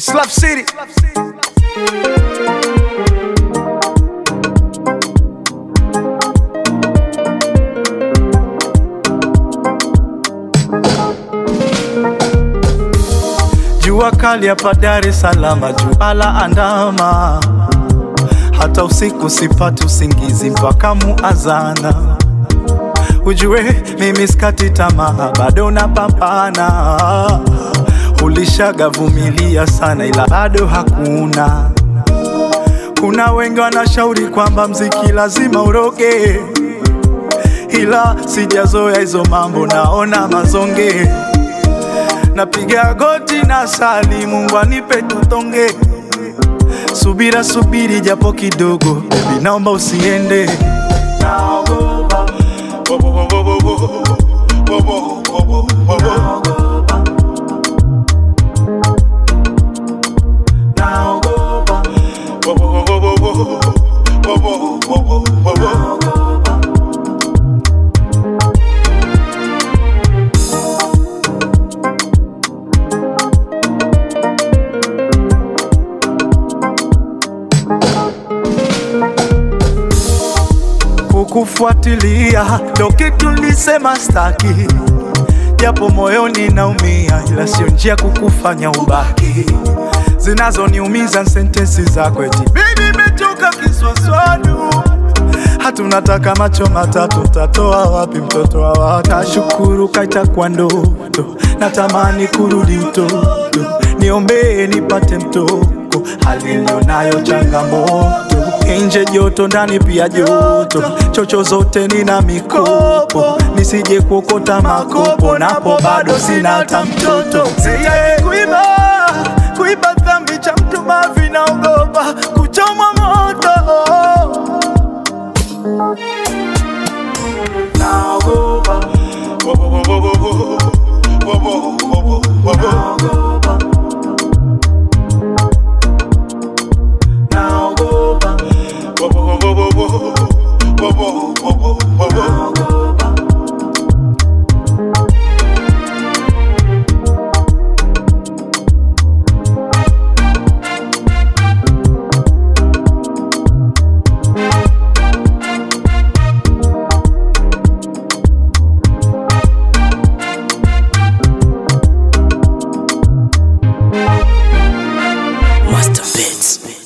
Slap City. Jua kali hapa Dar es Salaam, jua la andama, hata usiku sipati usingizi mpaka muazana. Ujue mimi skati tamaa, bado napambana. Ulishagavumilia sana, ila bado hakuna. Kuna wengi wanashauri kwamba mziki lazima uroge, ila sijazoea hizo mambo, naona mazonge. Napiga goti na sali, Mungu anipe tutonge. Subira subiri japo kidogo, baby naomba usiende. Naogopa. Kukufuatilia ndo kitu nilisema staki, japo moyoni naumia, ila sio njia kukufanya ubaki. Zinazoniumiza sentensi zako eti bibi imechoka kiswaswadu, hatunataka macho matatu, tatoa wapi mtoto wa watu? Nashukuru kaita kwa ndoto, natamani kurudi utoto, niombee nipate mtoko, hali nilionayo changamoto nje joto ndani pia joto, chocho zote nina mikopo, nisije kuokota makopo, napo bado sina hata mtoto. Kuiba kuiba Master Bits.